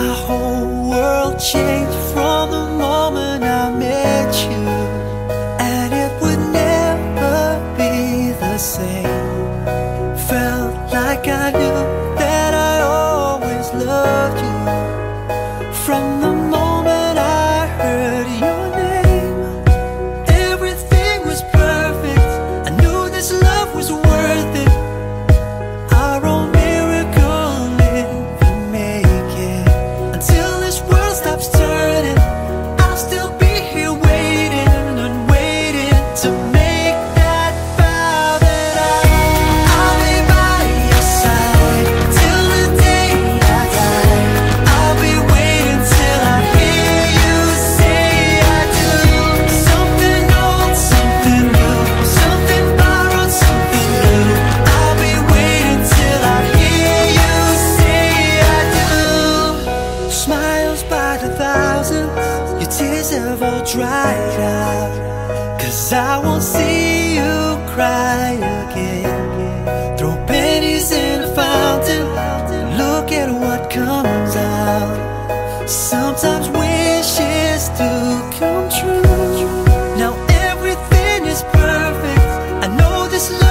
My whole world changed from the moment I met you And it would never be the same. Felt like I knew by the thousands. Your tears have all dried out Cause I won't see you cry again. Throw pennies in a fountain Look at what comes out. Sometimes wishes do come true. Now everything is perfect. I know this love